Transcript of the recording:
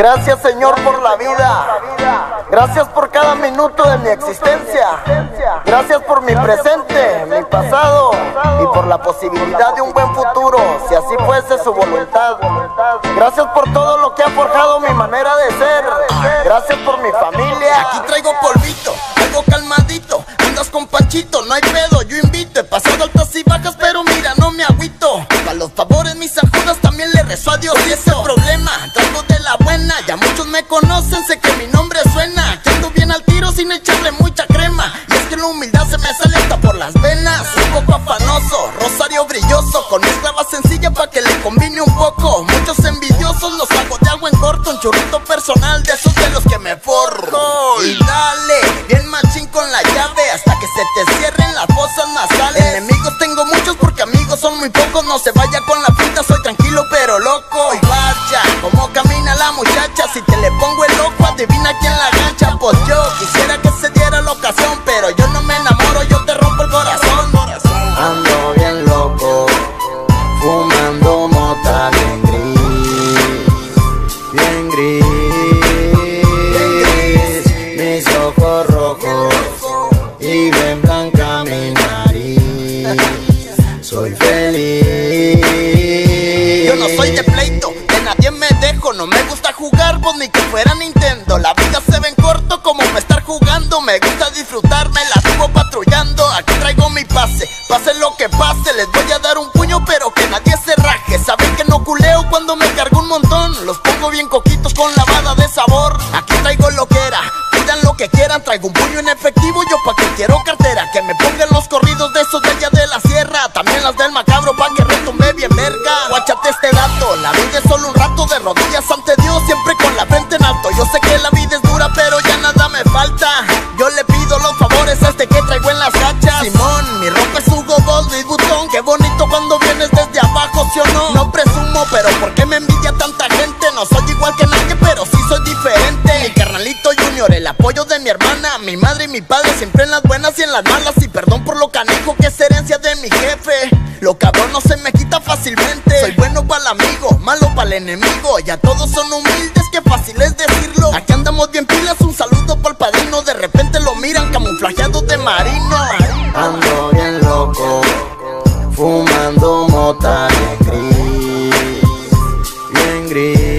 Gracias Señor por la vida. Gracias por cada minuto de mi existencia. Gracias por mi presente, mi pasado y por la posibilidad de un buen futuro, si así fuese su voluntad. Gracias por todo lo que ha forjado mi manera de ser. Gracias por mi familia. Aquí traigo polvito, algo calmadito. Andas con Panchito, no hay pedo, yo invito. He pasado altas y bajas, pero mira, no me agüito. Para los favores, mis ajudas también le rezo a Dios. Y ese problema, poco afanoso, rosario brilloso. Con esclava sencilla pa' que le combine un poco. Muchos envidiosos los hago de algo en corto. Un churrito personal de esos de los que me forro. Y dale, bien machín con la llave. Hasta que se te cierren las fosas nasales. Enemigos tengo muchos porque amigos son muy pocos. No se vaya con la pinta, soy tranquilo pero loco. Y vaya, cómo camina la muchacha. Si te le pongo el loco, adivina quién la gancha. Pues yo quisiera Soy feliz. Yo no soy de pleito, de nadie me dejo. No me gusta jugar, pues ni que fuera Nintendo. La vida se ve en corto como me estar jugando. Me gusta disfrutarme, la sigo patrullando. Aquí traigo mi pase, pase lo que pase. Les voy a dar un puño, pero que nadie se raje. Saben que no culeo cuando me cargo un montón. Los pongo bien coquitos con lavada de sabor. Aquí traigo lo que era. Pidan lo que quieran, traigo un puño en efectivo. Yo pa' que quiero cartera, que me verga. Guáchate este dato, la vida es solo un rato de rodillas ante Dios, siempre con la frente en alto. Yo sé que la vida es dura, pero ya nada me falta. Yo le pido los favores a este que traigo en las gachas. Simón, mi ropa es Hugo Boss, Louis Vuitton. Qué bonito cuando vienes desde abajo, ¿sí o no? No presumo, pero ¿por qué me envidia tanta gente? No soy igual que nadie, pero sí soy diferente. Mi carnalito Junior, el apoyo de mi hermana, mi madre y mi padre, siempre en las buenas y en las malas. Y perdón por lo canijo que es enemigo. Ya todos son humildes, que fácil es decirlo. Aquí andamos bien pilas, un saludo pa'l padrino. De repente lo miran camuflajeado de marino. Ando bien loco, fumando mota bien gris, bien gris.